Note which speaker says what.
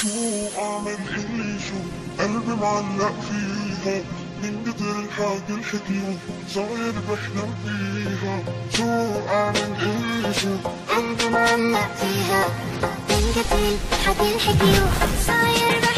Speaker 1: شو اعمل اللي شو قلبي معلق فيها من قدر الحاجة الحكيم صغير بحلم فيها شو اعمل اللي شو
Speaker 2: قلبي معلق فيها من قدر الحكي الحكي صاير